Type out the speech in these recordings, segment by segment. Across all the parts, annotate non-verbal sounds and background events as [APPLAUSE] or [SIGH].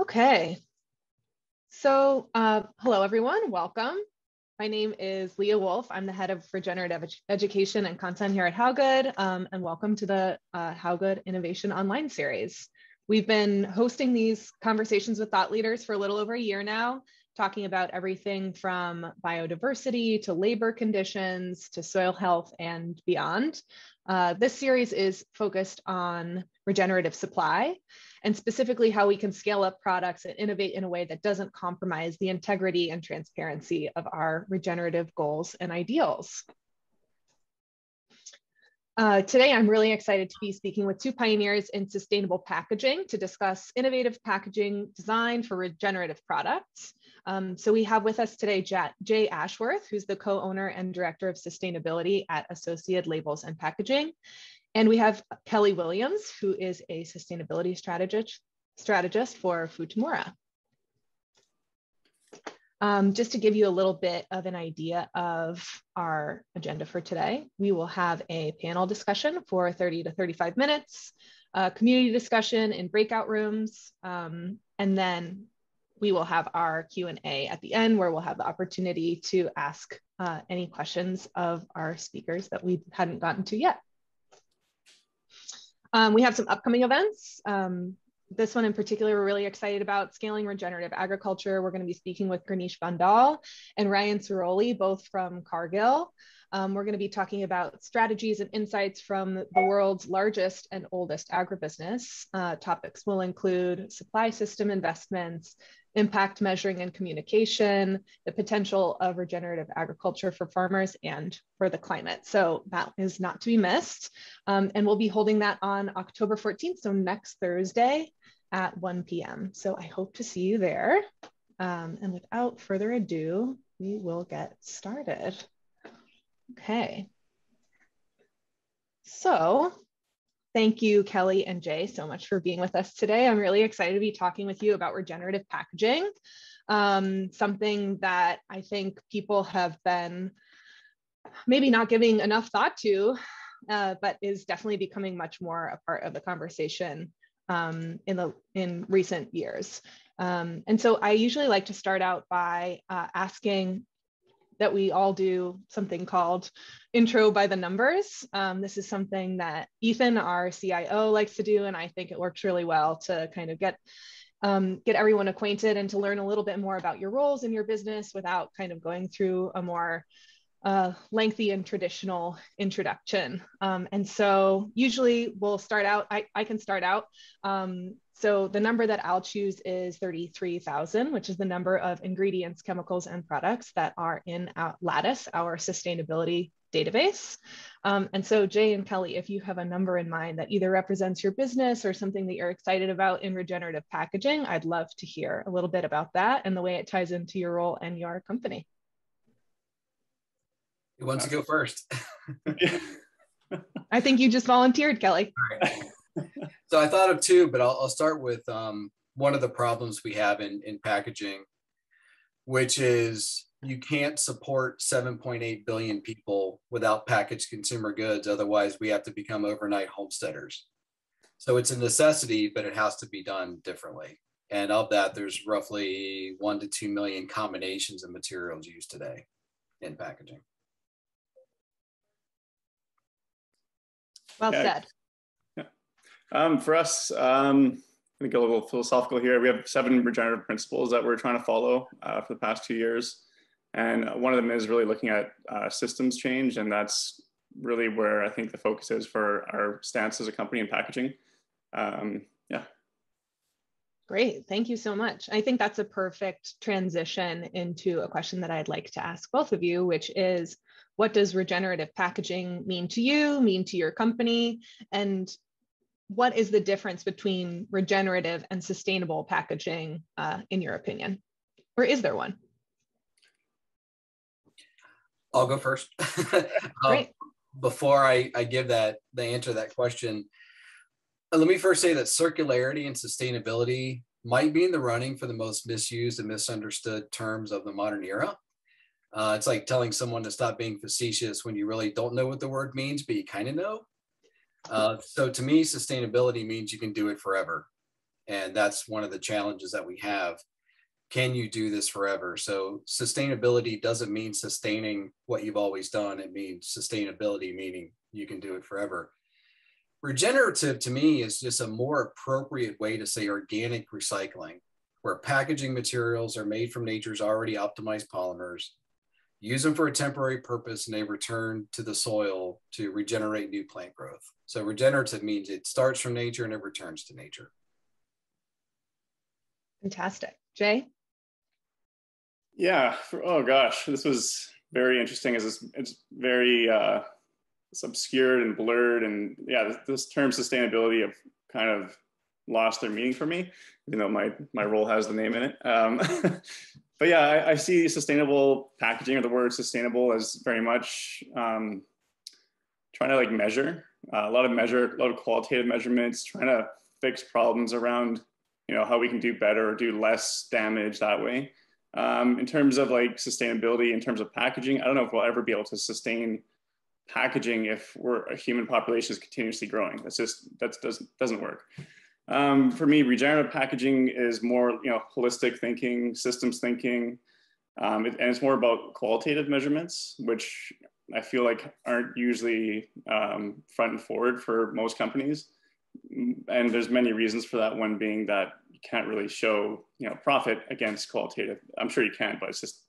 Okay. So, uh, hello everyone, welcome. My name is Leah Wolf. I'm the head of regenerative Ed education and content here at HowGood, um, and welcome to the uh, HowGood Innovation Online series. We've been hosting these conversations with thought leaders for a little over a year now, talking about everything from biodiversity to labor conditions to soil health and beyond. Uh, this series is focused on regenerative supply and specifically how we can scale up products and innovate in a way that doesn't compromise the integrity and transparency of our regenerative goals and ideals. Uh, today, I'm really excited to be speaking with two pioneers in sustainable packaging to discuss innovative packaging design for regenerative products. Um, so we have with us today Jay Ashworth, who's the co-owner and director of sustainability at Associated Labels and Packaging, and we have Kelly Williams, who is a sustainability strategist, strategist for Futamura. Um, just to give you a little bit of an idea of our agenda for today, we will have a panel discussion for 30 to 35 minutes, a community discussion in breakout rooms, um, and then we will have our Q&A at the end where we'll have the opportunity to ask uh, any questions of our speakers that we hadn't gotten to yet. Um, we have some upcoming events. Um, this one in particular, we're really excited about scaling regenerative agriculture. We're going to be speaking with Ganesh Bandal and Ryan Sirolli, both from Cargill. Um, we're going to be talking about strategies and insights from the world's largest and oldest agribusiness. Uh, topics will include supply system investments, impact measuring and communication, the potential of regenerative agriculture for farmers and for the climate. So that is not to be missed. Um, and we'll be holding that on October 14th, so next Thursday at 1 p.m. So I hope to see you there. Um, and without further ado, we will get started. Okay. So Thank you, Kelly and Jay, so much for being with us today. I'm really excited to be talking with you about regenerative packaging, um, something that I think people have been maybe not giving enough thought to, uh, but is definitely becoming much more a part of the conversation um, in the in recent years. Um, and so I usually like to start out by uh, asking that we all do something called intro by the numbers. Um, this is something that Ethan, our CIO, likes to do, and I think it works really well to kind of get um, get everyone acquainted and to learn a little bit more about your roles in your business without kind of going through a more uh, lengthy and traditional introduction. Um, and so usually we'll start out, I, I can start out um, so the number that I'll choose is 33,000, which is the number of ingredients, chemicals, and products that are in our Latis, our sustainability database. Um, and so Jay and Kelly, if you have a number in mind that either represents your business or something that you're excited about in regenerative packaging, I'd love to hear a little bit about that and the way it ties into your role and your company. Who wants to go first? [LAUGHS] I think you just volunteered, Kelly so I thought of two, but I'll, I'll start with um, one of the problems we have in, in packaging, which is you can't support 7.8 billion people without packaged consumer goods. Otherwise, we have to become overnight homesteaders. So it's a necessity, but it has to be done differently. And of that, there's roughly one to two million combinations of materials used today in packaging. Well said. Um, for us, um, I think a little philosophical here. We have seven regenerative principles that we're trying to follow uh, for the past two years. And one of them is really looking at uh, systems change. And that's really where I think the focus is for our stance as a company in packaging. Um, yeah. Great, thank you so much. I think that's a perfect transition into a question that I'd like to ask both of you, which is what does regenerative packaging mean to you, mean to your company? And what is the difference between regenerative and sustainable packaging uh, in your opinion? Or is there one? I'll go first. [LAUGHS] um, before I, I give that the answer to that question, let me first say that circularity and sustainability might be in the running for the most misused and misunderstood terms of the modern era. Uh, it's like telling someone to stop being facetious when you really don't know what the word means, but you kind of know. Uh, so to me, sustainability means you can do it forever. And that's one of the challenges that we have. Can you do this forever? So sustainability doesn't mean sustaining what you've always done. It means sustainability, meaning you can do it forever. Regenerative to me is just a more appropriate way to say organic recycling, where packaging materials are made from nature's already optimized polymers, use them for a temporary purpose, and they return to the soil to regenerate new plant growth. So regenerative means it starts from nature and it returns to nature. Fantastic. Jay? Yeah. Oh gosh, this was very interesting. As it's very uh, it's obscured and blurred. And yeah, this, this term sustainability have kind of lost their meaning for me, even though my, my role has the name in it. Um, [LAUGHS] but yeah, I, I, see sustainable packaging or the word sustainable as very much um, trying to like measure uh, a lot of measure, a lot of qualitative measurements, trying to fix problems around, you know, how we can do better or do less damage that way. Um, in terms of like sustainability, in terms of packaging, I don't know if we'll ever be able to sustain packaging if we're a human population is continuously growing. That's just that doesn't doesn't work. Um, for me, regenerative packaging is more you know holistic thinking, systems thinking, um, it, and it's more about qualitative measurements, which I feel like aren't usually um, front and forward for most companies. And there's many reasons for that. One being that you can't really show you know profit against qualitative. I'm sure you can, but it's just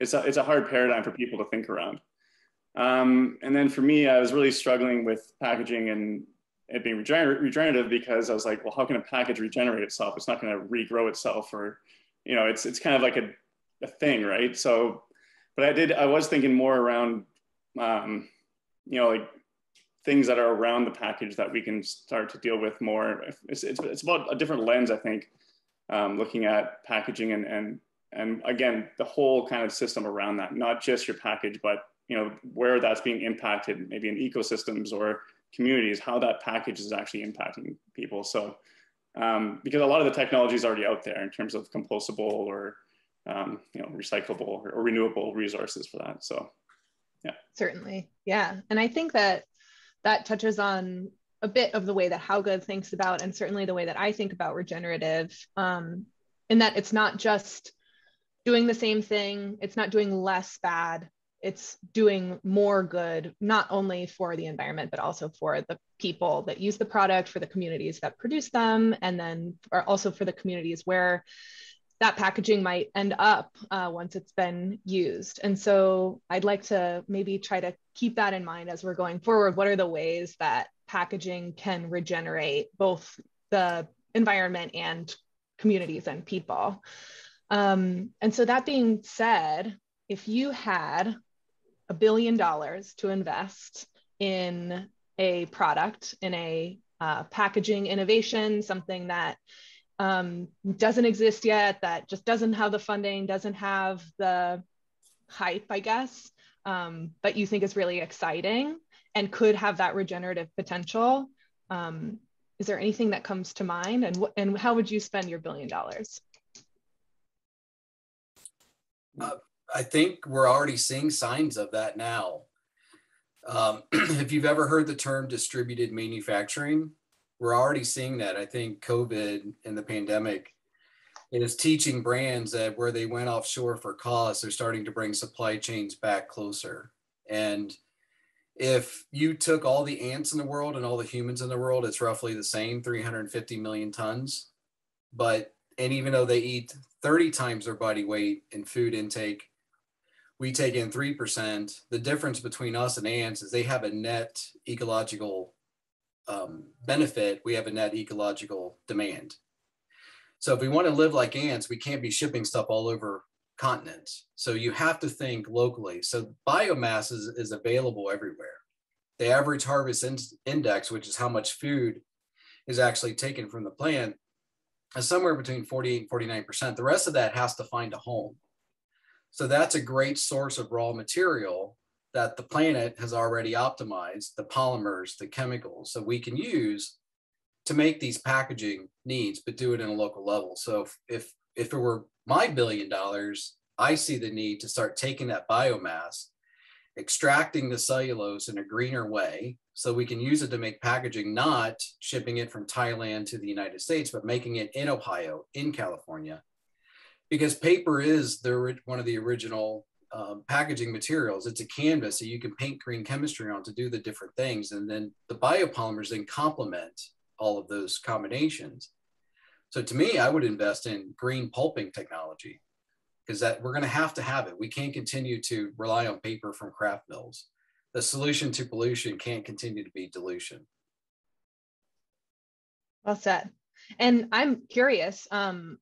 it's a, it's a hard paradigm for people to think around. Um, and then for me, I was really struggling with packaging and it being regener- regenerative because I was like, well, how can a package regenerate itself? It's not going to regrow itself, or you know, it's it's kind of like a, a thing, right? So, but I did I was thinking more around, um, you know, like things that are around the package that we can start to deal with more. It's it's, it's about a different lens, I think, um, looking at packaging and and and again the whole kind of system around that, not just your package, but you know, where that's being impacted, maybe in ecosystems or communities, how that package is actually impacting people. So, um, because a lot of the technology is already out there in terms of compostable or, um, you know, recyclable or, or renewable resources for that. So, yeah. Certainly. Yeah. And I think that that touches on a bit of the way that HowGood thinks about, and certainly the way that I think about regenerative, um, in that it's not just doing the same thing, it's not doing less bad, it's doing more good, not only for the environment, but also for the people that use the product, for the communities that produce them, and then also for the communities where that packaging might end up uh, once it's been used. And so I'd like to maybe try to keep that in mind as we're going forward. What are the ways that packaging can regenerate both the environment and communities and people? Um, and so that being said, if you had a billion dollars to invest in a product, in a uh, packaging innovation, something that um, doesn't exist yet, that just doesn't have the funding, doesn't have the hype, I guess, um, but you think is really exciting and could have that regenerative potential. Um, is there anything that comes to mind and, and how would you spend your billion dollars? Uh, I think we're already seeing signs of that now. Um, [CLEARS THROAT] if you've ever heard the term distributed manufacturing, we're already seeing that. I think COVID and the pandemic it is teaching brands that where they went offshore for cost, they're starting to bring supply chains back closer. And if you took all the ants in the world and all the humans in the world, it's roughly the same 350 million tons. But, and even though they eat 30 times their body weight in food intake, we take in 3%. The difference between us and ants is they have a net ecological um, benefit. We have a net ecological demand. So if we want to live like ants, we can't be shipping stuff all over continents. So you have to think locally. So biomass is, is available everywhere. The average harvest in, index, which is how much food is actually taken from the plant, is somewhere between 48 and 49%. The rest of that has to find a home. So that's a great source of raw material that the planet has already optimized the polymers, the chemicals that we can use to make these packaging needs, but do it in a local level. So if, if, if it were my billion dollars, I see the need to start taking that biomass extracting the cellulose in a greener way so we can use it to make packaging, not shipping it from Thailand to the United States, but making it in Ohio, in California. Because paper is the, one of the original um, packaging materials. It's a canvas that you can paint green chemistry on to do the different things. And then the biopolymers then complement all of those combinations. So to me, I would invest in green pulping technology because that we're going to have to have it. We can't continue to rely on paper from kraft mills. The solution to pollution can't continue to be dilution. Well said. And I'm curious, um,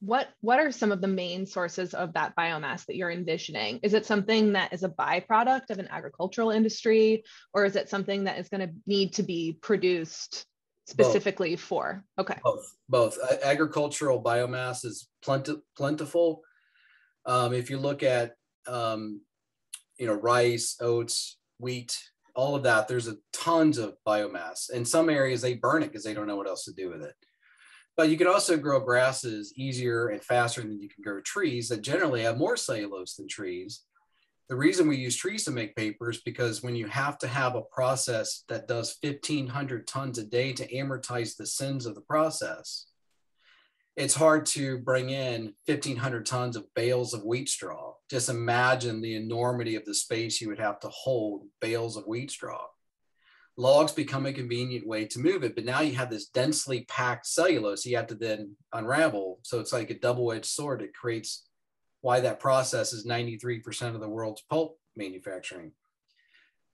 what what are some of the main sources of that biomass that you're envisioning? Is it something that is a byproduct of an agricultural industry, or is it something that is going to need to be produced specifically both. for? Okay. Both. Both. Agricultural biomass is plenti- plentiful. Um, if you look at, um, you know, rice, oats, wheat, all of that, there's a tons of biomass. In some areas, they burn it because they don't know what else to do with it. But you can also grow grasses easier and faster than you can grow trees that generally have more cellulose than trees the reason we use trees to make paper is because when you have to have a process that does 1500 tons a day to amortize the sins of the process, it's hard to bring in 1500 tons of bales of wheat straw. Just imagine the enormity of the space you would have to hold bales of wheat straw. Logs become a convenient way to move it, but now you have this densely packed cellulose you have to then unravel. So it's like a double edged sword. It creates why that process is 93% of the world's pulp manufacturing.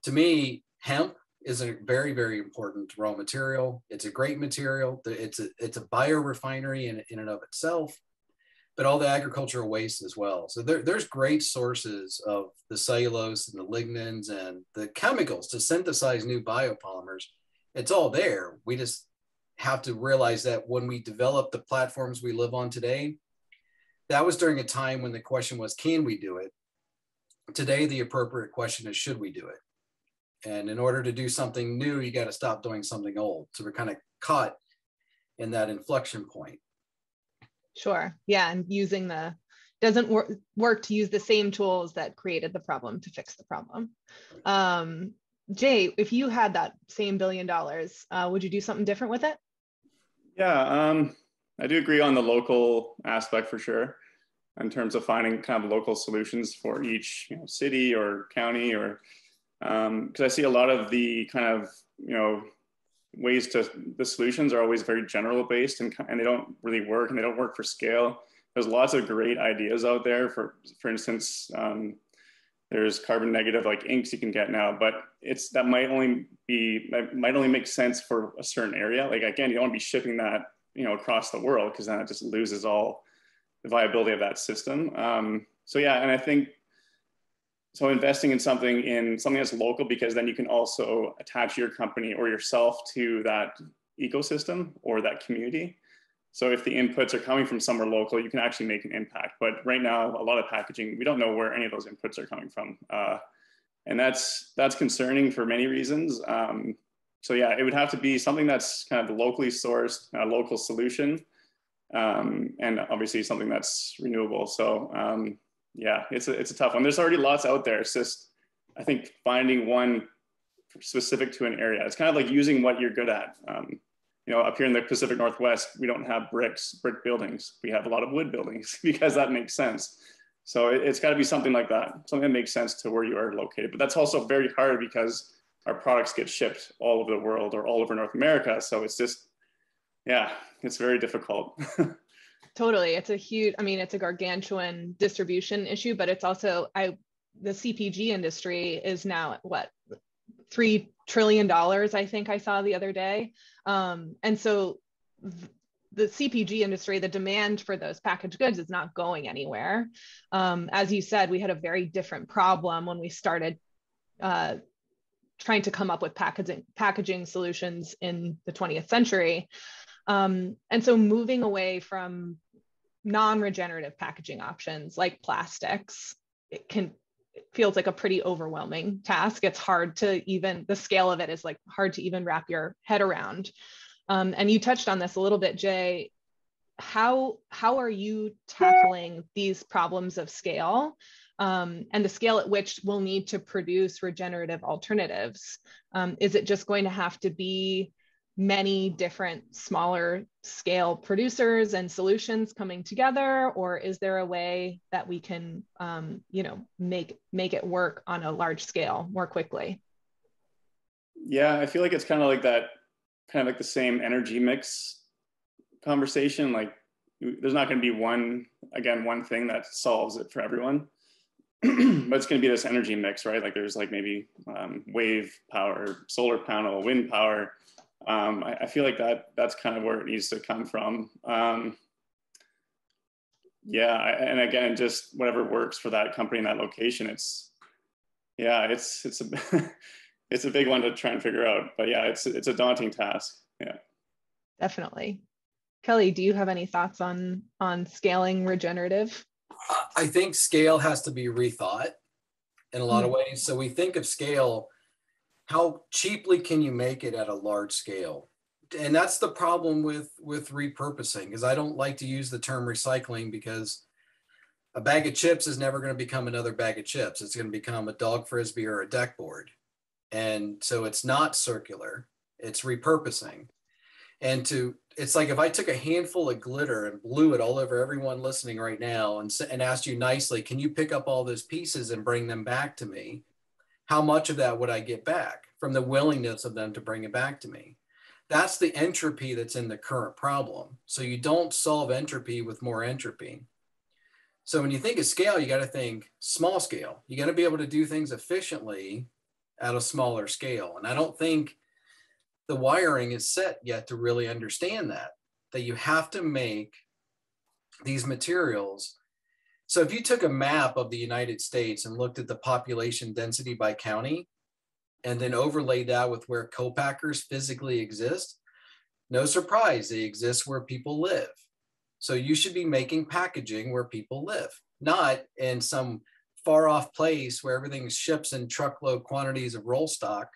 To me, hemp is a very, very important raw material. It's a great material. It's a, it's a biorefinery in, in and of itself, but all the agricultural waste as well. So there, there's great sources of the cellulose and the lignins and the chemicals to synthesize new biopolymers. It's all there. We just have to realize that when we develop the platforms we live on today, that was during a time when the question was, can we do it? Today, the appropriate question is, should we do it? And in order to do something new, you got to stop doing something old. So we're kind of caught in that inflection point. Sure. Yeah. And using the doesn't work work to use the same tools that created the problem to fix the problem. Um, Jay, if you had that same billion dollars, uh, would you do something different with it? Yeah. Um, I do agree on the local aspect for sure, in terms of finding kind of local solutions for each you know, city or county, or because um, I see a lot of the kind of you know ways to the solutions are always very general based and, and they don't really work and they don't work for scale. There's lots of great ideas out there. For for instance, um, there's carbon negative like inks you can get now, but it's that might only be might only make sense for a certain area. Like again, you don't want to be shipping that you know across the world because then it just loses all the viability of that system. Um, so yeah, and I think so investing in something in something that's local because then you can also attach your company or yourself to that ecosystem or that community. So if the inputs are coming from somewhere local, you can actually make an impact. But right now, a lot of packaging, we don't know where any of those inputs are coming from. Uh, and that's that's concerning for many reasons. Um, so yeah, it would have to be something that's kind of locally sourced, a local solution, um, and obviously something that's renewable. So um, yeah, it's a, it's a tough one. There's already lots out there. It's just, I think finding one specific to an area. It's kind of like using what you're good at. Um, you know, up here in the Pacific Northwest, we don't have bricks, brick buildings. We have a lot of wood buildings [LAUGHS] because that makes sense. So it, has got to be something like that, something that makes sense to where you are located. But that's also very hard because our products get shipped all over the world or all over North America. So it's just, yeah, it's very difficult. [LAUGHS] totally. It's a huge, I mean, it's a gargantuan distribution issue, but it's also, I, the CPG industry is now at what, three trillion dollars, I think I saw the other day. Um, and so the CPG industry, the demand for those packaged goods is not going anywhere. Um, as you said, we had a very different problem when we started uh, trying to come up with packaging packaging solutions in the 20th century. Um, and so moving away from non-regenerative packaging options like plastics, it can it feels like a pretty overwhelming task. It's hard to even the scale of it is like hard to even wrap your head around. Um, and you touched on this a little bit, Jay. how how are you tackling these problems of scale um, and the scale at which we'll need to produce regenerative alternatives? Um, is it just going to have to be many different smaller scale producers and solutions coming together? Or is there a way that we can um, you know make make it work on a large scale more quickly? Yeah i feel like it's kind of like that kind of like the same energy mix conversation. Like there's not going to be one again one thing that solves it for everyone [CLEARS THROAT] but it's going to be this energy mix right? Like there's like maybe um, wave power solar panel wind power um, I, I, feel like that that's kind of where it needs to come from. Um, yeah, and again, just whatever works for that company in that location. It's yeah, it's it's a [LAUGHS] it's a big one to try and figure out. But yeah, it's it's a daunting task. Yeah, definitely. Kelly, do you have any thoughts on on scaling regenerative? I think scale has to be rethought in a lot mm-hmm. of ways. So we think of scale how cheaply can you make it at a large scale? And that's the problem with with repurposing is I don't like to use the term recycling because a bag of chips is never going to become another bag of chips. It's going to become a dog frisbee or a deck board. And so it's not circular, it's repurposing. And to it's like if I took a handful of glitter and blew it all over everyone listening right now and, and asked you nicely, can you pick up all those pieces and bring them back to me? How much of that would I get back from the willingness of them to bring it back to me? That's the entropy that's in the current problem. So you don't solve entropy with more entropy. So when you think of scale, you got to think small scale. You got to be able to do things efficiently at a smaller scale. And I don't think the wiring is set yet to really understand that, that you have to make these materials so if you took a map of the United States and looked at the population density by county, and then overlaid that with where co-packers physically exist, no surprise, they exist where people live. So you should be making packaging where people live, not in some far off place where everything ships in truckload quantities of roll stock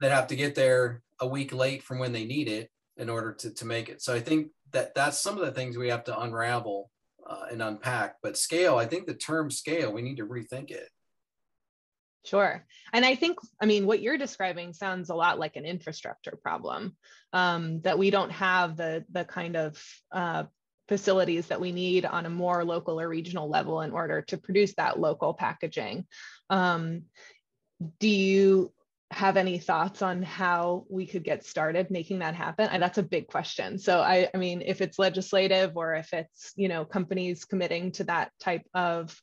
that have to get there a week late from when they need it in order to, to make it. So I think that that's some of the things we have to unravel uh, and unpack. But scale, I think the term scale, we need to rethink it. Sure. And I think, I mean, what you're describing sounds a lot like an infrastructure problem um, that we don't have the, the kind of uh, facilities that we need on a more local or regional level in order to produce that local packaging. Um, do you have any thoughts on how we could get started making that happen? I, that's a big question. So I, I mean, if it's legislative or if it's you know companies committing to that type of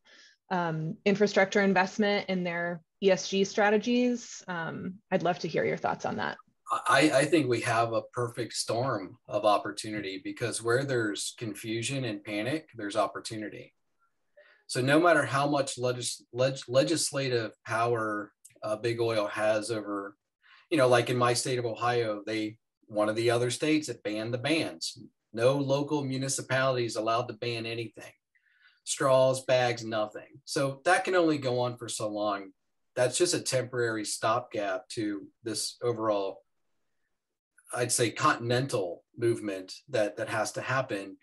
um, infrastructure investment in their ESG strategies, um, I'd love to hear your thoughts on that. I, I think we have a perfect storm of opportunity because where there's confusion and panic, there's opportunity. So no matter how much legis- leg- legislative power uh, big oil has over, you know, like in my state of Ohio, they one of the other states that banned the bans. No local municipalities allowed to ban anything, straws, bags, nothing. So that can only go on for so long. That's just a temporary stopgap to this overall, I'd say, continental movement that that has to happen.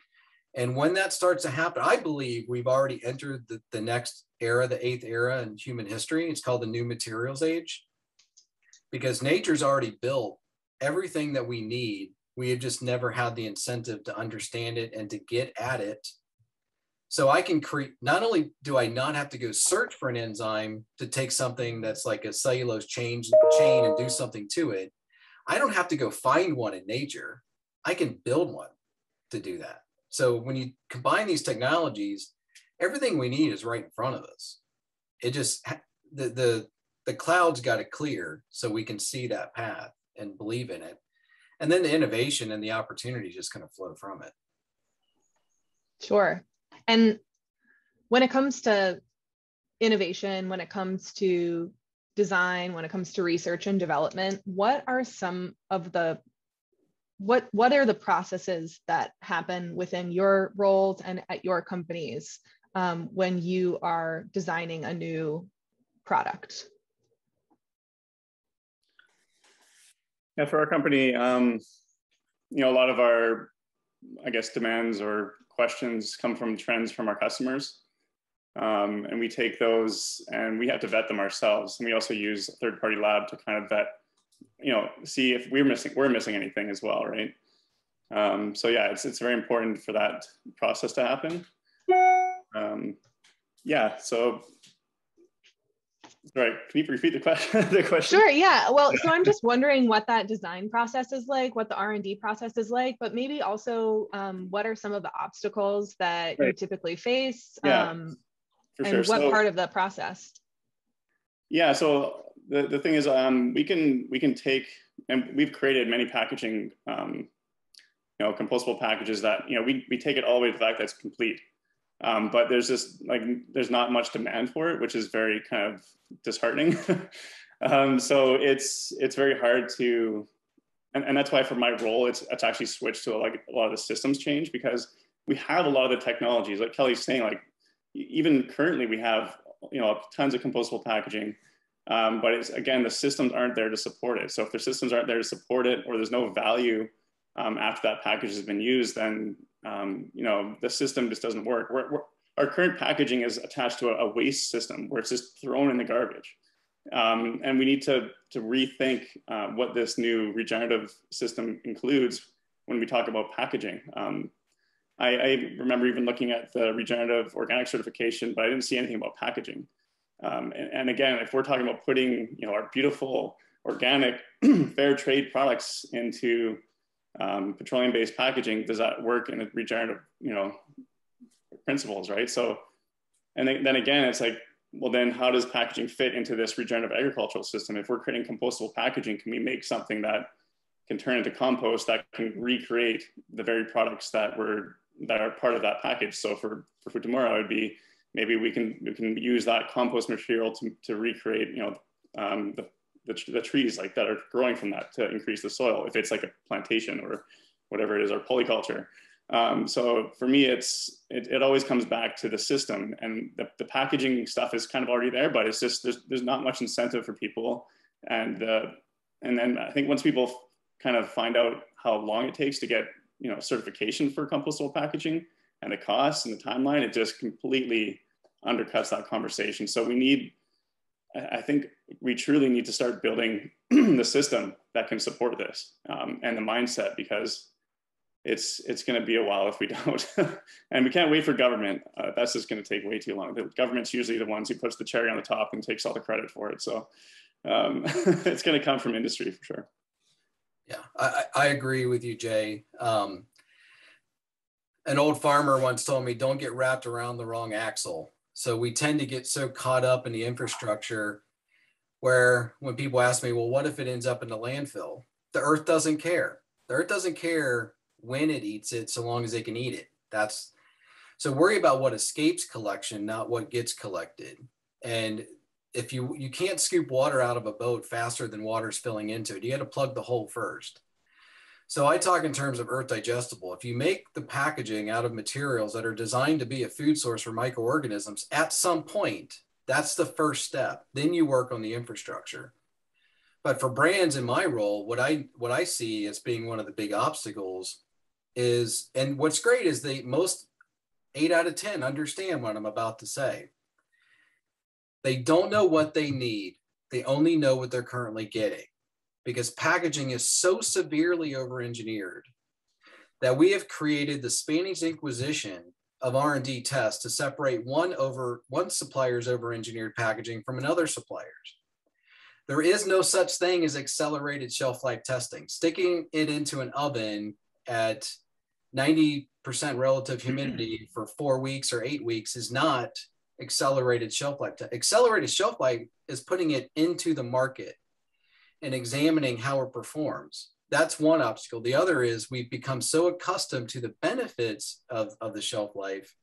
And when that starts to happen, I believe we've already entered the, the next era, the eighth era in human history. It's called the new materials age because nature's already built everything that we need. We have just never had the incentive to understand it and to get at it. So I can create, not only do I not have to go search for an enzyme to take something that's like a cellulose change, chain and do something to it, I don't have to go find one in nature. I can build one to do that. So when you combine these technologies, everything we need is right in front of us. It just the the the clouds got to clear so we can see that path and believe in it, and then the innovation and the opportunity just kind of flow from it. Sure, and when it comes to innovation, when it comes to design, when it comes to research and development, what are some of the what what are the processes that happen within your roles and at your companies um, when you are designing a new product yeah for our company um, you know a lot of our I guess, demands or questions come from trends from our customers. Um, and we take those and we have to vet them ourselves. And we also use a third party lab to kind of vet, you know, see if we're missing, we're missing anything as well, right? Um, so yeah, it's, it's very important for that process to happen. Um, yeah, so Right. Can you repeat the question? [LAUGHS] the question? Sure. Yeah. Well, so I'm just wondering what that design process is like, what the R and D process is like, but maybe also um, what are some of the obstacles that right. you typically face, yeah, um, and sure. what so, part of the process? Yeah. So the, the thing is, um, we can we can take and we've created many packaging, um, you know, compostable packages that you know we we take it all the way to the fact that's complete. Um, but there's just like there's not much demand for it, which is very kind of disheartening. [LAUGHS] um, so it's it's very hard to, and, and that's why for my role, it's it's actually switched to like a lot of the systems change because we have a lot of the technologies. Like Kelly's saying, like even currently we have you know tons of compostable packaging. Um, but it's again the systems aren't there to support it. So if the systems aren't there to support it, or there's no value um, after that package has been used, then um, you know, the system just doesn't work. We're, we're, our current packaging is attached to a, a, waste system where it's just thrown in the garbage. Um, and we need to, to rethink uh, what this new regenerative system includes when we talk about packaging. Um, I, I, remember even looking at the regenerative organic certification, but I didn't see anything about packaging. Um, and, and, again, if we're talking about putting you know, our beautiful organic [CLEARS THROAT] fair trade products into um, petroleum-based packaging, does that work in a regenerative, you know, principles, right? So, and then, again, it's like, well, then how does packaging fit into this regenerative agricultural system? If we're creating compostable packaging, can we make something that can turn into compost that can recreate the very products that were that are part of that package? So for for Futamura, it would be maybe we can we can use that compost material to to recreate, you know, um, the the, the trees like that are growing from that to increase the soil if it's like a plantation or whatever it is or polyculture. Um, so for me it's it, it always comes back to the system and the, the packaging stuff is kind of already there but it's just there's, there's not much incentive for people. And uh, and then i think once people kind of find out how long it takes to get you know certification for compostable packaging and the costs and the timeline it just completely undercuts that conversation. So we need I think we truly need to start building [CLEARS THROAT] the system that can support this um, and the mindset because it's it's going to be a while if we [LAUGHS] don't. And we can't wait for government. Uh, that's just going to take way too long. The government's usually the ones who puts the cherry on the top and takes all the credit for it. So um, [LAUGHS] it's going to come from industry for sure. Yeah i, I agree with you jay. Um, an old farmer once told me don't get wrapped around the wrong axle. So we tend to get so caught up in the infrastructure where when people ask me, well, what if it ends up in the landfill? The earth doesn't care. The earth doesn't care when it eats it so long as they can eat it. That's so worry about what escapes collection, not what gets collected. And if you you can't scoop water out of a boat faster than water's filling into it, you got to plug the hole first. So I talk in terms of earth digestible. If you make the packaging out of materials that are designed to be a food source for microorganisms, at some point, that's the first step. Then you work on the infrastructure. But for brands in my role, what I what I see as being one of the big obstacles is, and what's great is they most eight out of 10 understand what I'm about to say. They don't know what they need. They only know what they're currently getting because packaging is so severely over-engineered that we have created the Spanish Inquisition of R&D tests to separate one over one supplier's over-engineered packaging from another supplier's. There is no such thing as accelerated shelf life testing. Sticking it into an oven at 90% relative mm-hmm. humidity for four weeks or eight weeks is not accelerated shelf life. Accelerated shelf life is putting it into the market and examining how it performs. That's one obstacle. The other is we've become so accustomed to the benefits of, of the shelf life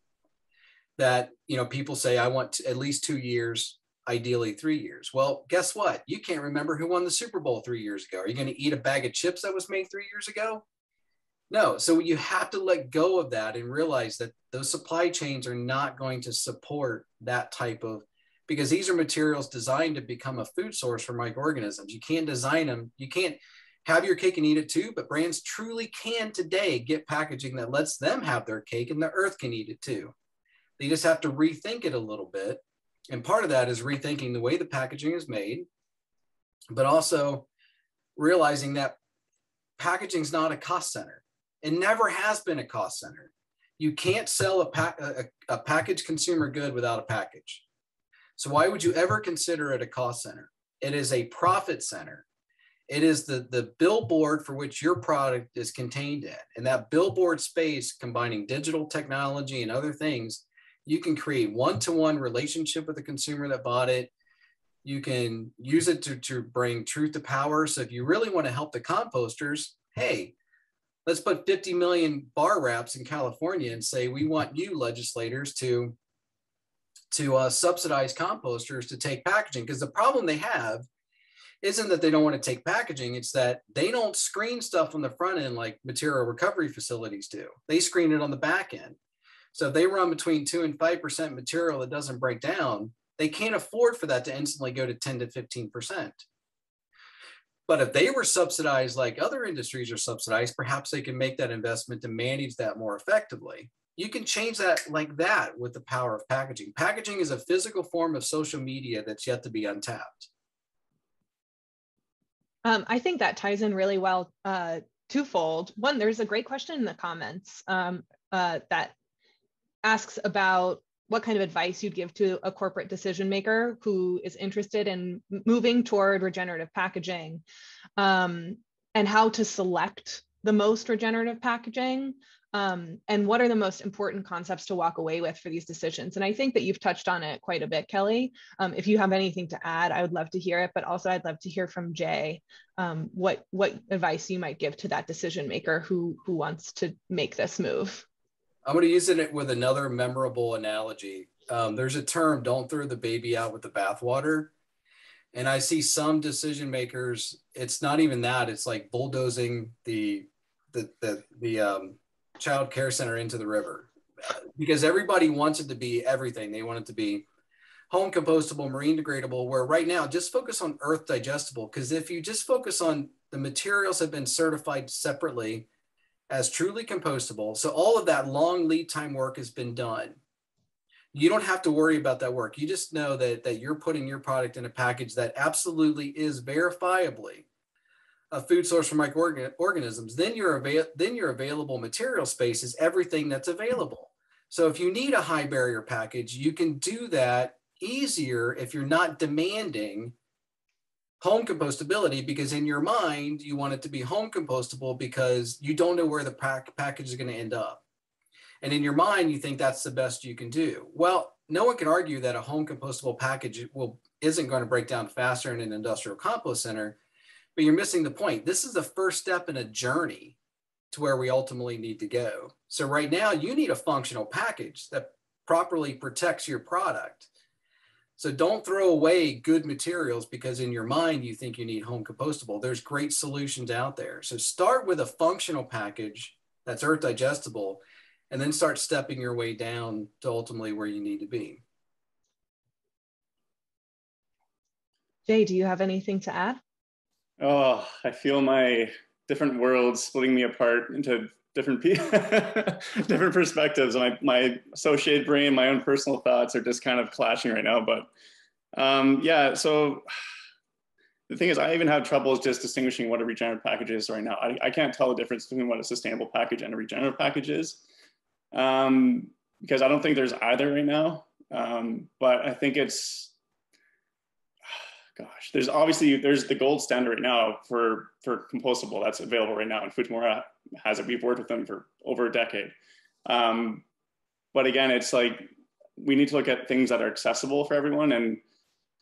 that you know people say I want at least two years, ideally three years. Well, guess what? You can't remember who won the Super Bowl three years ago. Are you going to eat a bag of chips that was made three years ago? No. So you have to let go of that and realize that those supply chains are not going to support that type of because these are materials designed to become a food source for microorganisms. You can't design them. You can't have your cake and eat it too, but brands truly can today get packaging that lets them have their cake and the earth can eat it too. They just have to rethink it a little bit. And part of that is rethinking the way the packaging is made, but also realizing that packaging is not a cost center. It never has been a cost center. You can't sell a, pa- a, a packaged consumer good without a package. So why would you ever consider it a cost center? It is a profit center. It is the, the billboard for which your product is contained in. And that billboard space, combining digital technology and other things, you can create one-to-one relationship with the consumer that bought it. You can use it to, to bring truth to power. So if you really want to help the composters, hey, let's put 50 million bar wraps in California and say, we want you legislators to, to uh, subsidize composters to take packaging. Because the problem they have isn't that they don't want to take packaging, it's that they don't screen stuff on the front end like material recovery facilities do. They screen it on the back end. So if they run between two and 5% material that doesn't break down, they can't afford for that to instantly go to 10 to 15%. But if they were subsidized like other industries are subsidized, perhaps they can make that investment to manage that more effectively. You can change that like that with the power of packaging. Packaging is a physical form of social media that's yet to be untapped. Um, I think that ties in really well uh, twofold. One, there's a great question in the comments um, uh, that asks about what kind of advice you'd give to a corporate decision maker who is interested in moving toward regenerative packaging um, and how to select the most regenerative packaging um, and what are the most important concepts to walk away with for these decisions? And i think that you've touched on it quite a bit kelly. Um, if you have anything to add i would love to hear it but also i'd love to hear from jay um, what what advice you might give to that decision maker who who wants to make this move. I'm going to use it with another memorable analogy. Um, there's a term don't throw the baby out with the bathwater. And i see some decision makers it's not even that it's like bulldozing the the the, the um, child care center into the river because everybody wants it to be everything. They want it to be home compostable, marine degradable, where right now just focus on earth digestible. Because if you just focus on the materials have been certified separately as truly compostable, so all of that long lead time work has been done. You don't have to worry about that work. You just know that, that you're putting your product in a package that absolutely is verifiably a food source from microorganisms, then your avail- then your available material space is everything that's available. So if you need a high barrier package, you can do that easier if you're not demanding home compostability because in your mind you want it to be home compostable because you don't know where the pack- package is going to end up. And in your mind you think that's the best you can do. Well, no one can argue that a home compostable package will isn't going to break down faster in an industrial compost center but you're missing the point. This is the first step in a journey to where we ultimately need to go. So right now you need a functional package that properly protects your product. So don't throw away good materials because in your mind you think you need home compostable. There's great solutions out there. So start with a functional package that's earth digestible and then start stepping your way down to ultimately where you need to be. Jay, do you have anything to add? Oh, I feel my different worlds splitting me apart into different [LAUGHS] different perspectives. My my associate brain, my own personal thoughts are just kind of clashing right now. But um, yeah, so the thing is, I even have troubles just distinguishing what a regenerative package is right now. I, I can't tell the difference between what a sustainable package and a regenerative package is um, because I don't think there's either right now. Um, but I think it's gosh, there's obviously there's the gold standard right now for for compostable that's available right now, and Futamura has it. We've worked with them for over a decade. Um, but again, it's like we need to look at things that are accessible for everyone. And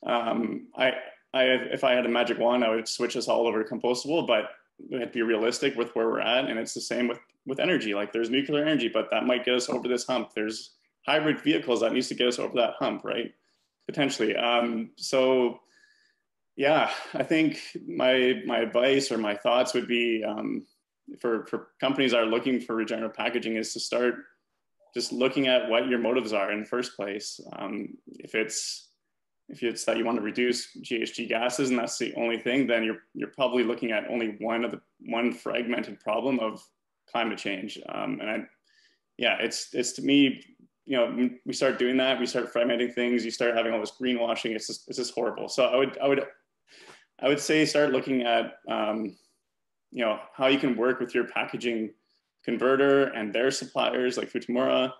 um, I, I, if I had a magic wand, I would switch us all over to compostable. But we have to be realistic with where we're at, and it's the same with with energy. Like there's nuclear energy, but that might get us over this hump. There's hybrid vehicles that needs to get us over that hump, right? Potentially. Um, so yeah, I think my my advice or my thoughts would be um, for for companies that are looking for regenerative packaging is to start just looking at what your motives are in the first place. Um, if it's if it's that you want to reduce GHG gases and that's the only thing, then you're you're probably looking at only one of the one fragmented problem of climate change. Um, and I, yeah, it's it's to me, you know, we start doing that, we start fragmenting things, you start having all this greenwashing. It's just it's just horrible. So I would I would I would say start looking at um, you know how you can work with your packaging converter and their suppliers like Futamura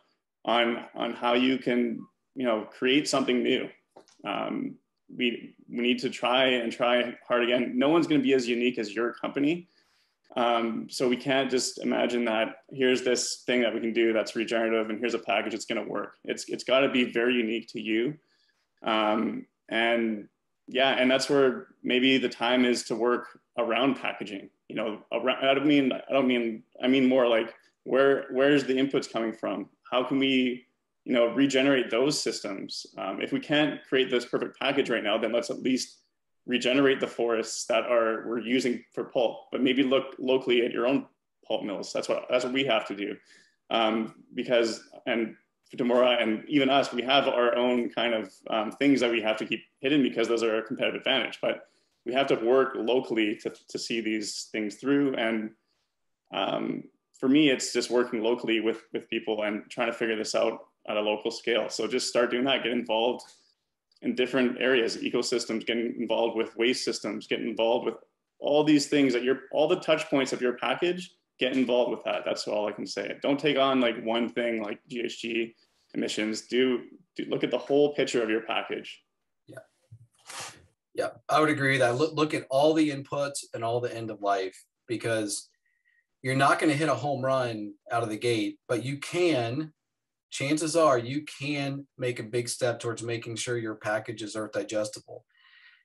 on on how you can you know create something new um, we we need to try and try hard again. No one's going to be as unique as your company. Um, so we can't just imagine that here's this thing that we can do that's regenerative and here's a package that's going to work. It's it's got to be very unique to you. Um, and yeah, and that's where maybe the time is to work around packaging. You know, around, I don't mean I don't mean I mean more like where where's the inputs coming from? How can we you know, regenerate those systems. Um, if we can't create this perfect package right now, then let's at least regenerate the forests that are we're using for pulp. But maybe look locally at your own pulp mills. That's what that's what we have to do, um, because and Futamura and even us, we have our own kind of um, things that we have to keep hidden because those are a competitive advantage. But we have to work locally to, to see these things through. And um, for me, it's just working locally with with people and trying to figure this out at a local scale. So just start doing that, get involved in different areas, ecosystems, getting involved with waste systems, get involved with all these things that you're, all the touch points of your package, get involved with that. That's all I can say. Don't take on like one thing like GHG emissions. Do, do look at the whole picture of your package. Yeah. Yeah, I would agree that. Look, look at all the inputs and all the end of life because you're not going to hit a home run out of the gate, but you can chances are you can make a big step towards making sure your packages are digestible.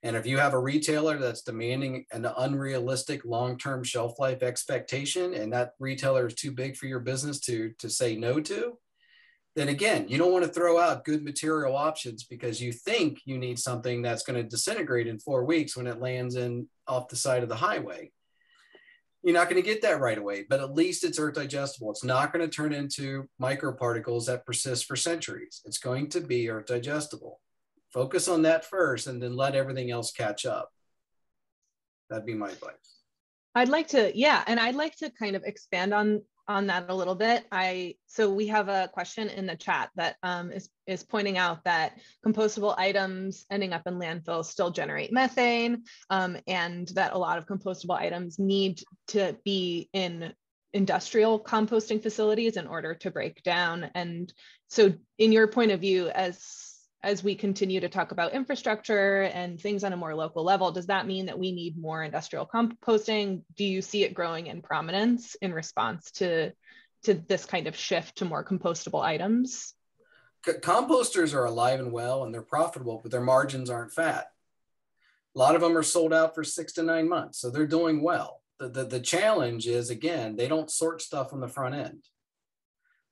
And if you have a retailer that's demanding an unrealistic long-term shelf life expectation and that retailer is too big for your business to, to say no to, then again, you don't want to throw out good material options because you think you need something that's going to disintegrate in four weeks when it lands in off the side of the highway you're not going to get that right away, but at least it's earth digestible. It's not going to turn into microparticles that persist for centuries. It's going to be earth digestible. Focus on that first and then let everything else catch up. That'd be my advice. I'd like to, yeah, and I'd like to kind of expand on on that a little bit. I so we have a question in the chat that um, is is pointing out that compostable items ending up in landfills still generate methane, um, and that a lot of compostable items need to be in industrial composting facilities in order to break down. And so, in your point of view, as as we continue to talk about infrastructure and things on a more local level, does that mean that we need more industrial composting? Do you see it growing in prominence in response to, to this kind of shift to more compostable items? Composters are alive and well and they're profitable, but their margins aren't fat. A lot of them are sold out for six to nine months, so they're doing well. The, the, the challenge is, again, they don't sort stuff on the front end.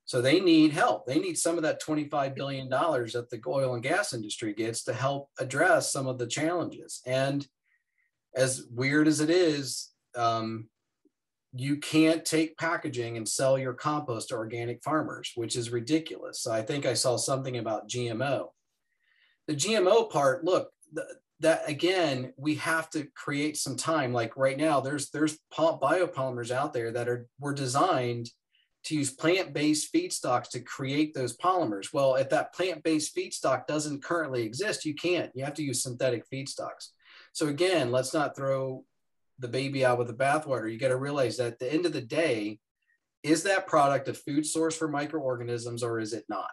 So they need help. They need some of that $25 billion that the oil and gas industry gets to help address some of the challenges. And as weird as it is, um, you can't take packaging and sell your compost to organic farmers, which is ridiculous. So I think I saw something about GMO. The GMO part, look, the, that again, we have to create some time. Like right now, there's there's biopolymers out there that are were designed to use plant-based feedstocks to create those polymers. Well, if that plant-based feedstock doesn't currently exist, you can't. You have to use synthetic feedstocks. So again, let's not throw the baby out with the bathwater. You got to realize that at the end of the day, is that product a food source for microorganisms or is it not?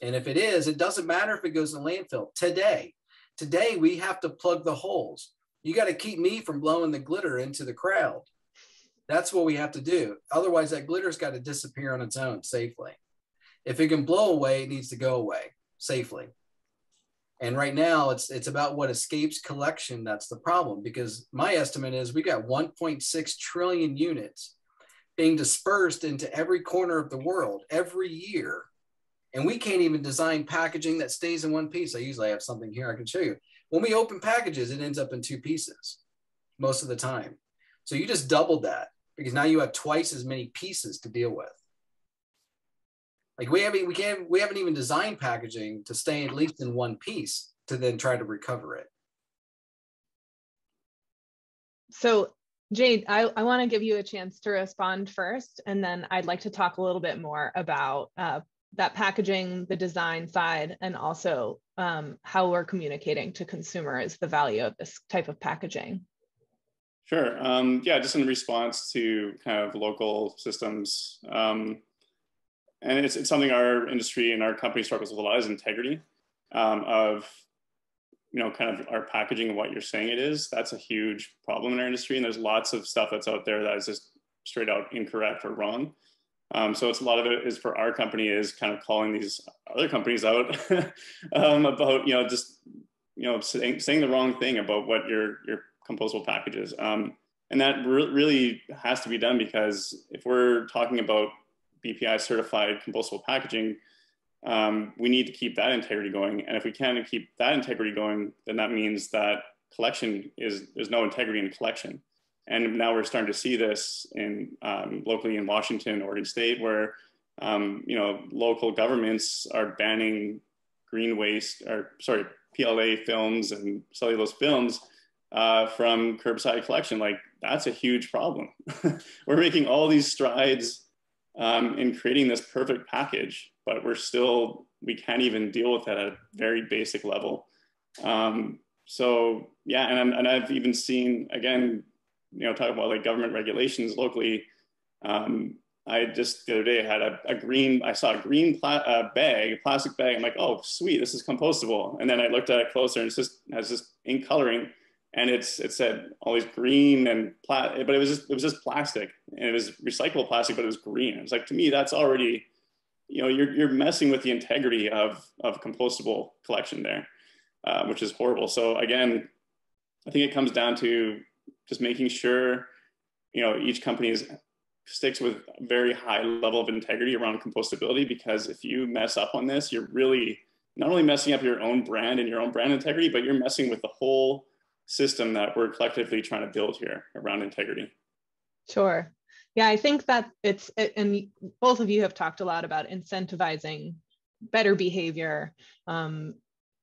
And if it is, it doesn't matter if it goes in landfill. Today, today we have to plug the holes. You got to keep me from blowing the glitter into the crowd. That's what we have to do. Otherwise, that glitter's got to disappear on its own safely. If it can blow away, it needs to go away safely. And right now, it's it's about what escapes collection. That's the problem because my estimate is we got 1.6 trillion units being dispersed into every corner of the world every year, and we can't even design packaging that stays in one piece. I usually have something here I can show you. When we open packages, it ends up in two pieces most of the time. So you just doubled that because now you have twice as many pieces to deal with. Like we haven't we can't we haven't even designed packaging to stay at least in one piece. to then try to recover it. So Jay, I, I want to give you a chance to respond first, and then I'd like to talk a little bit more about uh, that packaging, the design side, and also um, how we're communicating to consumers the value of this type of packaging. Sure. Um, yeah, just in response to kind of local systems. Um, and it's, it's something our industry and our company struggles with a lot is integrity um, of, you know, kind of our packaging and what you're saying it is. That's a huge problem in our industry. And there's lots of stuff that's out there that is just straight out incorrect or wrong. Um, so it's a lot of it is for our company is kind of calling these other companies out [LAUGHS] um, about, you know, just, you know, saying, saying the wrong thing about what your, your compostable packages. Um, and that re really has to be done because if we're talking about BPI certified compostable packaging, um, we need to keep that integrity going. And if we can keep that integrity going, then that means that collection is, there's no integrity in collection. And now we're starting to see this in um, locally in Washington, Oregon State, where um, you know local governments are banning green waste or sorry PLA films and cellulose films uh, from curbside collection. Like that's a huge problem. [LAUGHS] we're making all these strides um, in creating this perfect package, but we're still, we can't even deal with that at a very basic level. Um, so yeah, and, and I've even seen, again, you know, talk about like government regulations locally. Um, I just the other day had a, a green, I saw a green pla- uh, bag, a plastic bag. I'm like, oh, sweet, this is compostable. And then I looked at it closer and it's just has this ink coloring and it's it said always green and but it was just it was just plastic. And it was recyclable plastic but it was green. It was like to me that's already you know you're, you're messing with the integrity of of compostable collection there uh, which is horrible. So again i think it comes down to just making sure you know each company is sticks with very high level of integrity around compostability because if you mess up on this you're really not only messing up your own brand and your own brand integrity but you're messing with the whole system that we're collectively trying to build here around integrity. Sure. Yeah, I think that it's, and both of you have talked a lot about incentivizing better behavior um,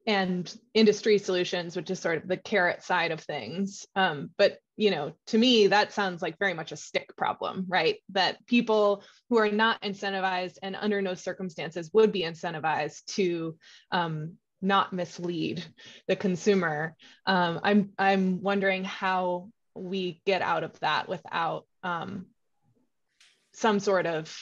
and industry solutions, which is sort of the carrot side of things. Um, but you know, to me, that sounds like very much a stick problem, right? That people who are not incentivized and under no circumstances would be incentivized to um, not mislead the consumer. Um, I'm I'm wondering how we get out of that without um, some sort of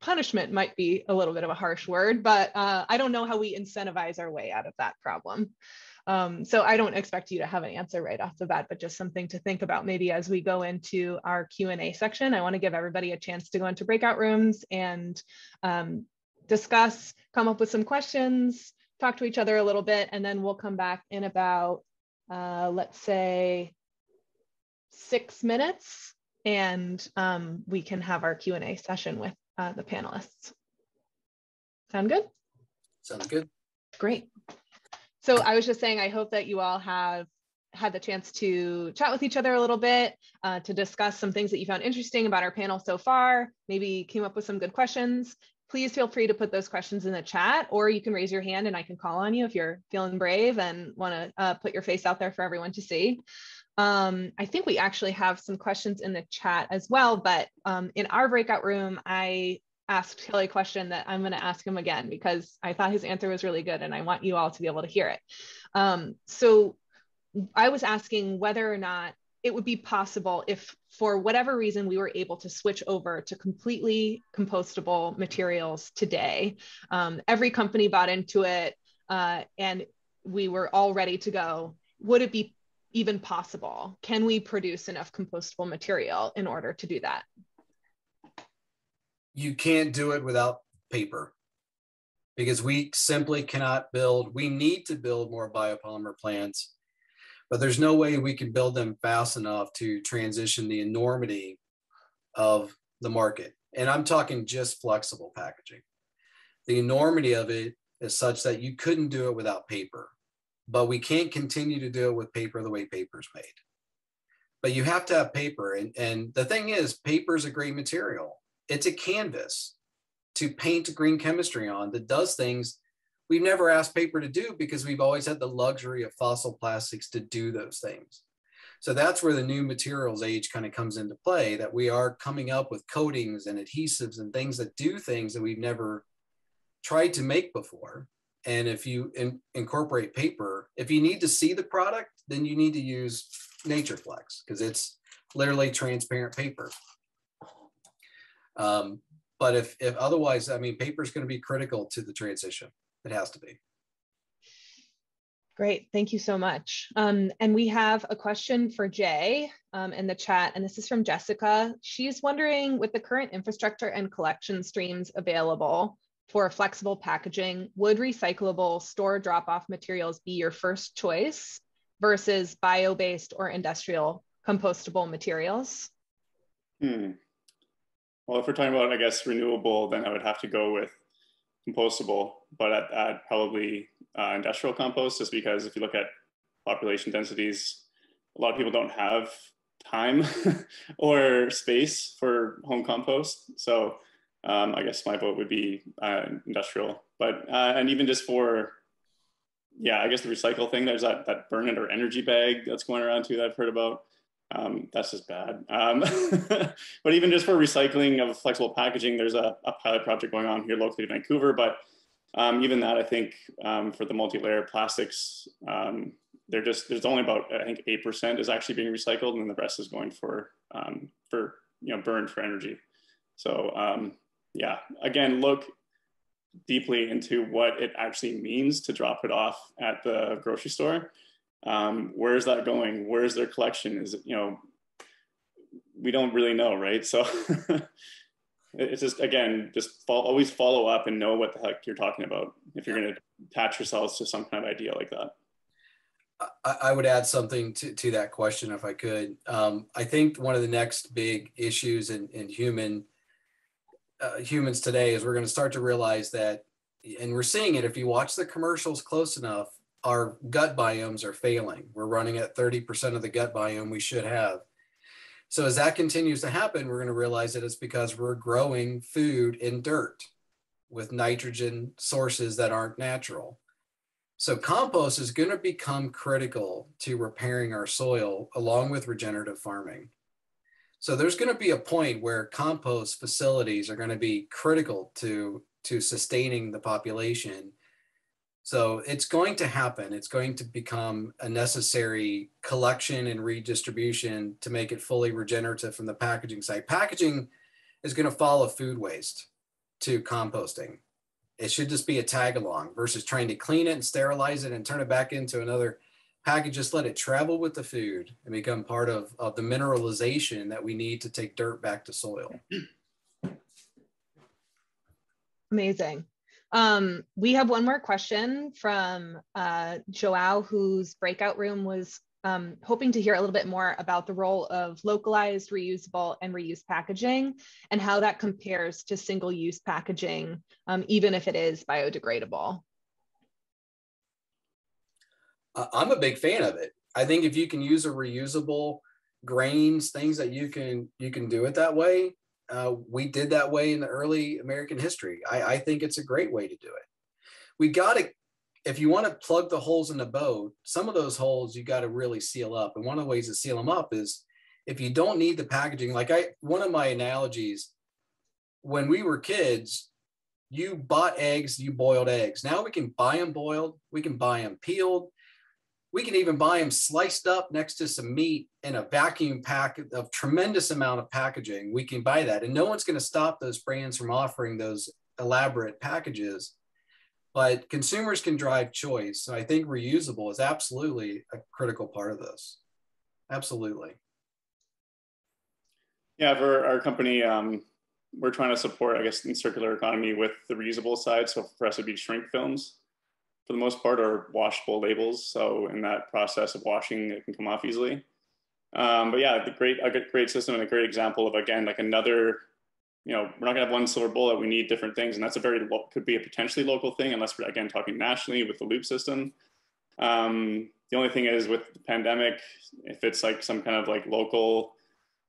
punishment might be a little bit of a harsh word, but uh, I don't know how we incentivize our way out of that problem. Um, so I don't expect you to have an answer right off the bat, but just something to think about maybe as we go into our Q&A section. I wanna give everybody a chance to go into breakout rooms and um, discuss, come up with some questions, talk to each other a little bit, and then we'll come back in about, uh, let's say, six minutes, and um, we can have our Q&A session with uh, the panelists. Sound good? Sounds good. Great. So I was just saying, I hope that you all have had the chance to chat with each other a little bit, uh, to discuss some things that you found interesting about our panel so far, maybe came up with some good questions please feel free to put those questions in the chat or you can raise your hand and I can call on you if you're feeling brave and want to uh, put your face out there for everyone to see. Um, I think we actually have some questions in the chat as well, but um, in our breakout room, I asked Kelly a question that I'm going to ask him again because I thought his answer was really good and I want you all to be able to hear it. Um, so I was asking whether or not it would be possible if for whatever reason we were able to switch over to completely compostable materials today. Um, every company bought into it uh, and we were all ready to go. Would it be even possible? Can we produce enough compostable material in order to do that? You can't do it without paper because we simply cannot build we need to build more biopolymer plants but there's no way we can build them fast enough to transition the enormity of the market. And I'm talking just flexible packaging. The enormity of it is such that you couldn't do it without paper, but we can't continue to do it with paper the way paper is made. But you have to have paper. And, and the thing is, paper is a great material. It's a canvas to paint green chemistry on that does things we've never asked paper to do because we've always had the luxury of fossil plastics to do those things. So that's where the new materials age kind of comes into play that we are coming up with coatings and adhesives and things that do things that we've never tried to make before. And if you in, incorporate paper, if you need to see the product, then you need to use NatureFlex because it's literally transparent paper. Um, but if, if otherwise, I mean, paper is going to be critical to the transition. It has to be. Great, thank you so much. Um, and we have a question for Jay um, in the chat, and this is from Jessica. She's wondering, with the current infrastructure and collection streams available for flexible packaging, would recyclable store drop-off materials be your first choice versus bio-based or industrial compostable materials? Hmm. Well, if we're talking about, I guess, renewable, then I would have to go with compostable, but at, at probably uh, industrial compost, just because if you look at population densities, a lot of people don't have time [LAUGHS] or space for home compost. So um, I guess my vote would be uh, industrial. But uh, and even just for yeah, I guess the recycle thing. There's that that burn it or energy bag that's going around too that I've heard about. Um, that's just bad. Um, [LAUGHS] but even just for recycling of flexible packaging, there's a, a pilot project going on here locally in Vancouver. But um, even that, I think um, for the multi-layer plastics, um, they're just there's only about I think eight percent is actually being recycled, and the rest is going for um, for you know burned for energy. So yeah, again, look deeply into what it actually means to drop it off at the grocery store. Um, where is that going? Where is their collection? Is it you know we don't really know, right? So [LAUGHS] it's just again just follow, always follow up and know what the heck you're talking about if you're going to attach yourselves to some kind of idea like that I, would add something to, to that question if I could. Um, I think one of the next big issues in, in human uh, humans today is we're going to start to realize that, and we're seeing it if you watch the commercials close enough, our gut biomes are failing. We're running at 30% of the gut biome we should have. So as that continues to happen, we're going to realize that it's because we're growing food in dirt with nitrogen sources that aren't natural. So compost is going to become critical to repairing our soil along with regenerative farming. So there's going to be a point where compost facilities are going to be critical to, to sustaining the population so it's going to happen. It's going to become a necessary collection and redistribution to make it fully regenerative from the packaging side. Packaging is going to follow food waste to composting. It should just be a tag along versus trying to clean it and sterilize it and turn it back into another package. Just let it travel with the food and become part of, of the mineralization that we need to take dirt back to soil. Amazing. Um, we have one more question from uh, Joao, whose breakout room was um, hoping to hear a little bit more about the role of localized, reusable, and reuse packaging and how that compares to single use packaging, um, even if it is biodegradable. I'm a big fan of it. I think if you can use a reusable grains, things that you can you can do it that way, uh, we did that way in the early American history. I, I think it's a great way to do it. We got to, if you want to plug the holes in the boat, some of those holes you got to really seal up. And one of the ways to seal them up is if you don't need the packaging, like I, one of my analogies, when we were kids, you bought eggs, you boiled eggs. Now we can buy them boiled, we can buy them peeled, we can even buy them sliced up next to some meat in a vacuum pack of tremendous amount of packaging. We can buy that. And no one's going to stop those brands from offering those elaborate packages. But consumers can drive choice. So I think reusable is absolutely a critical part of this. Absolutely. Yeah, for our company, um, we're trying to support, I guess, in circular economy with the reusable side. So for us, it'd be shrink films for the most part are washable labels. So in that process of washing, it can come off easily. Um, but yeah, the great, a great system and a great example of again, like another, you know, we're not gonna have one silver bullet. We need different things. And that's a very, could be a potentially local thing unless we're again talking nationally with the loop system. Um, the only thing is with the pandemic, if it's like some kind of like local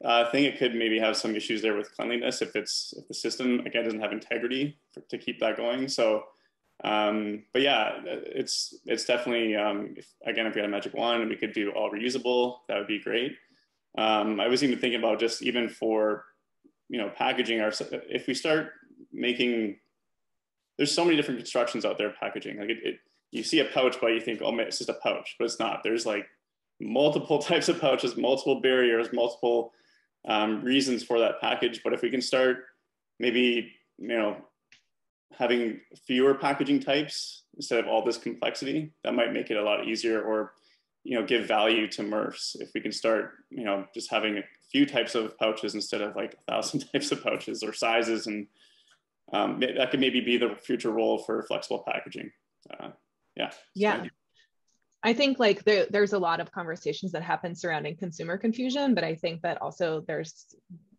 uh, thing, it could maybe have some issues there with cleanliness if it's, if the system again doesn't have integrity for, to keep that going. So Um, but yeah, it's it's definitely um, if, again if we had a magic wand and we could do all reusable, that would be great. Um, I was even thinking about just even for you know packaging our if we start making there's so many different constructions out there packaging. Like it, it you see a pouch but you think oh it's just a pouch but it's not. There's like multiple [LAUGHS] types of pouches multiple barriers multiple um, reasons for that package. But if we can start maybe you know having fewer packaging types instead of all this complexity, that might make it a lot easier or you know give value to MRFs if we can start you know just having a few types of pouches instead of like a thousand [LAUGHS] types of pouches or sizes and um, that could maybe be the future role for flexible packaging. Uh, yeah. Yeah. I think like there, there's a lot of conversations that happen surrounding consumer confusion, but I think that also there's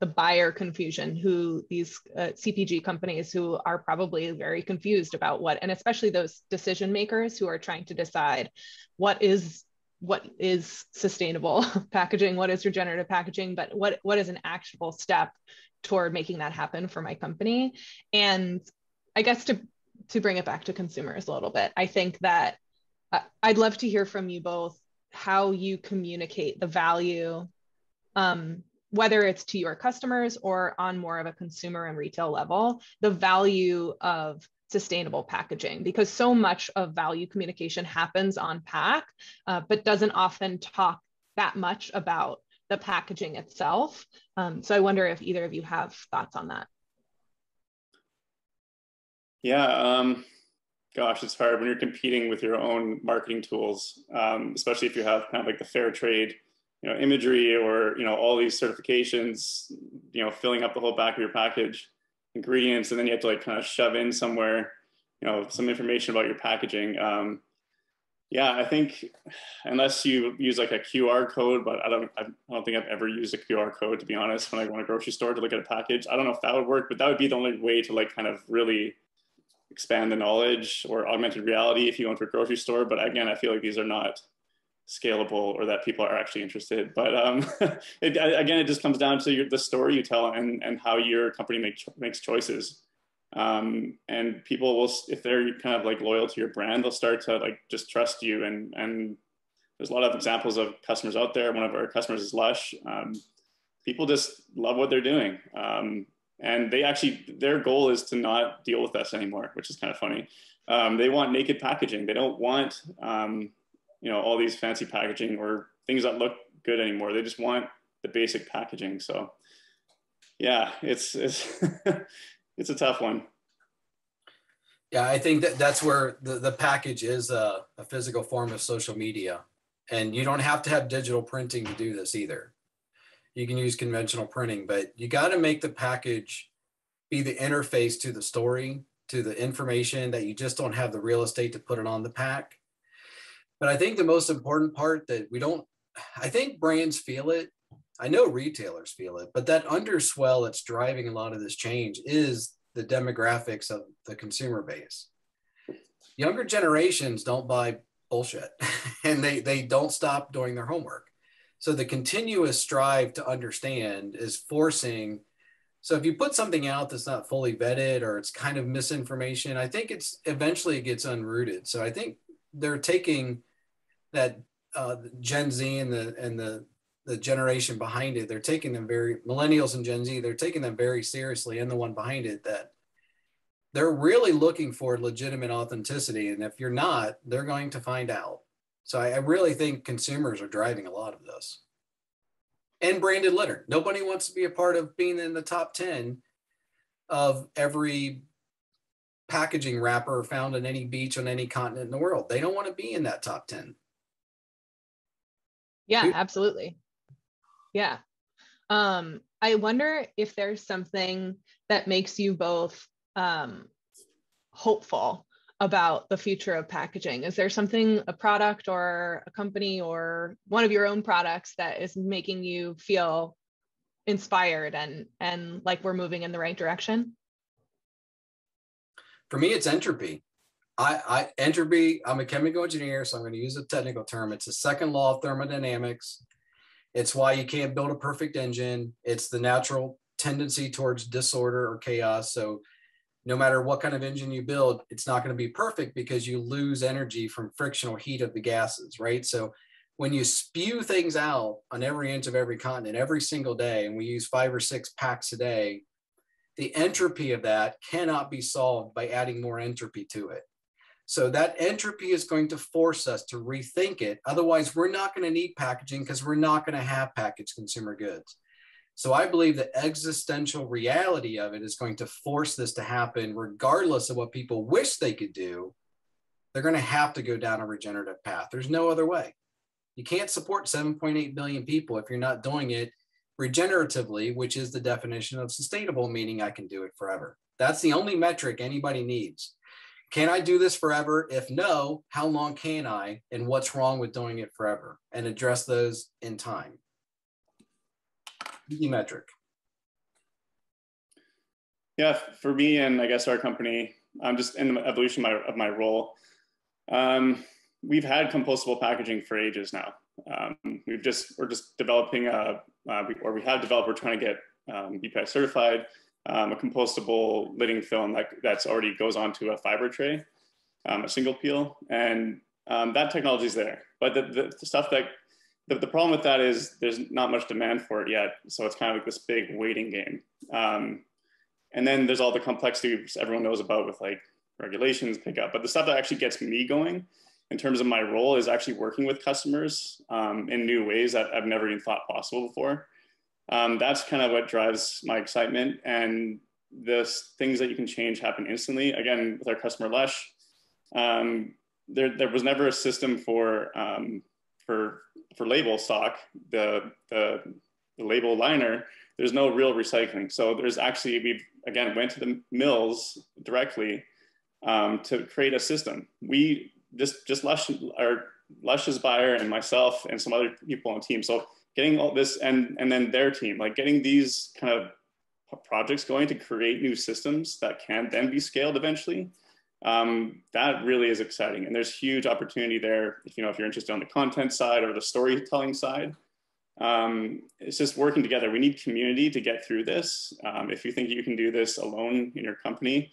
the buyer confusion who these uh, CPG companies who are probably very confused about what, and especially those decision makers who are trying to decide what is what is sustainable [LAUGHS] packaging, what is regenerative packaging, but what, what is an actionable step toward making that happen for my company. And I guess to, to bring it back to consumers a little bit, I think that I'd love to hear from you both how you communicate the value, um, whether it's to your customers or on more of a consumer and retail level, the value of sustainable packaging, because so much of value communication happens on pack, uh, but doesn't often talk that much about the packaging itself. Um, so I wonder if either of you have thoughts on that. Yeah, um, gosh, it's hard when you're competing with your own marketing tools, um, especially if you have kind of like the fair trade, you know, imagery or you know all these certifications, you know, filling up the whole back of your package, ingredients, and then you have to like kind of shove in somewhere, you know, some information about your packaging. Um, yeah, I think unless you use like a QR code, but I don't, I don't think I've ever used a QR code to be honest. When I go to a grocery store to look at a package, I don't know if that would work, but that would be the only way to like kind of really expand the knowledge or augmented reality if you go into a grocery store. But again, I feel like these are not scalable or that people are actually interested. But um, [LAUGHS] it, again, it just comes down to your, the story you tell and, and how your company make, makes choices. Um, and people will, if they're kind of like loyal to your brand, they'll start to like just trust you. And, and there's a lot of examples of customers out there. One of our customers is Lush. Um, people just love what they're doing. Um, and they actually their goal is to not deal with us anymore which is kind of funny. Um, they want naked packaging. They don't want um, you know all these fancy packaging or things that look good anymore. They just want the basic packaging. So yeah it's it's [LAUGHS] it's a tough one. Yeah i think that that's where the, the package is a, a physical form of social media. And you don't have to have digital printing to do this either you can use conventional printing, but you got to make the package be the interface to the story, to the information that you just don't have the real estate to put it on the pack. But I think the most important part that we don't, I think brands feel it. I know retailers feel it, but that underswell that's driving a lot of this change is the demographics of the consumer base. Younger generations don't buy bullshit [LAUGHS] and they, they don't stop doing their homework. So the continuous strive to understand is forcing. So if you put something out that's not fully vetted or it's kind of misinformation, I think it's eventually it gets unrooted. So I think they're taking that uh, Gen Z and the and the the generation behind it, they're taking them very millennials and Gen Z, they're taking them very seriously, and the one behind it that they're really looking for legitimate authenticity. And if you're not, they're going to find out. So I, I really think consumers are driving a lot of this. And branded litter. Nobody wants to be a part of being in the top 10 of every packaging wrapper found on any beach on any continent in the world. They don't want to be in that top 10. Yeah, absolutely. Yeah. Um, I wonder if there's something that makes you both um, hopeful about the future of packaging? Is there something, a product or a company or one of your own products that is making you feel inspired and and like we're moving in the right direction? For me, it's entropy. I, I entropy, I'm a chemical engineer, so I'm going to use a technical term. It's the second law of thermodynamics. It's why you can't build a perfect engine. It's the natural tendency towards disorder or chaos. So no matter what kind of engine you build, it's not going to be perfect because you lose energy from frictional heat of the gases, right? So when you spew things out on every inch of every continent every single day, and we use five or six packs a day, the entropy of that cannot be solved by adding more entropy to it. So that entropy is going to force us to rethink it. Otherwise, we're not going to need packaging because we're not going to have packaged consumer goods. So I believe the existential reality of it is going to force this to happen, regardless of what people wish they could do. They're going to have to go down a regenerative path. There's no other way. You can't support 7.8 billion people if you're not doing it regeneratively, which is the definition of sustainable, meaning I can do it forever. That's the only metric anybody needs. Can I do this forever? If no, how long can I? And what's wrong with doing it forever? And address those in time. Metric. Yeah, for me and I guess our company, I'm just in the evolution of my, of my role. Um, we've had compostable packaging for ages now. Um, we've just we're just developing a uh, or we have developed. We're trying to get um, BPI certified um, a compostable lidding film that that's already goes onto a fiber tray, um, a single peel, and that technology is there. But the, the, the stuff that the, the, problem with that is there's not much demand for it yet. So it's kind of like this big waiting game. Um, and then there's all the complexities everyone knows about with like regulations, pickup. But the stuff that actually gets me going in terms of my role is actually working with customers um, in new ways that I've never even thought possible before. Um, that's kind of what drives my excitement. And the things that you can change happen instantly. Again, with our customer Lush, um, there, there was never a system for, um, for, for label stock, the, the, the label liner, there's no real recycling. So there's actually, we again went to the mills directly um, to create a system. We just just Lush, our Lush's buyer and myself and some other people on team. So getting all this and and then their team, like getting these kind of projects going to create new systems that can then be scaled eventually. Um, that really is exciting, and there's huge opportunity there. If you know if you're interested on the content side or the storytelling side. Um, it's just working together. We need community to get through this. Um, if you think you can do this alone in your company,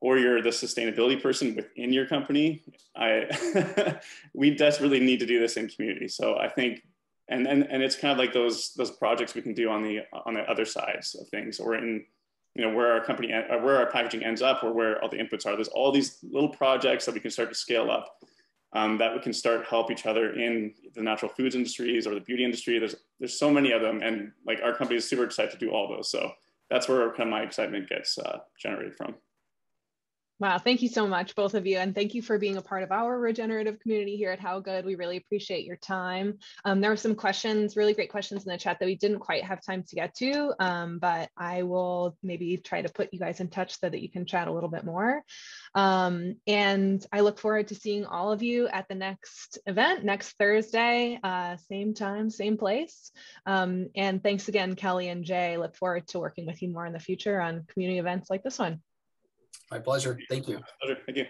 or you're the sustainability person within your company, I [LAUGHS] we desperately need to do this in community. So I think, and and and it's kind of like those those projects we can do on the on the other sides of things, or in you know where our company uh, where our packaging ends up, or where all the inputs are. There's all these little projects that we can start to scale up. Um, that we can start help each other in the natural foods industries or the beauty industry. There's there's so many of them, and like our company is super excited to do all those. So that's where kind of my excitement gets uh, generated from. Wow, thank you so much, both of you. And thank you for being a part of our regenerative community here at HowGood. We really appreciate your time. Um, there were some questions, really great questions in the chat that we didn't quite have time to get to, um, but I will maybe try to put you guys in touch so that you can chat a little bit more. Um, and I look forward to seeing all of you at the next event next Thursday, uh, same time, same place. Um, and thanks again, Kelly and Jay. Look forward to working with you more in the future on community events like this one. My pleasure. Thank you. Thank you.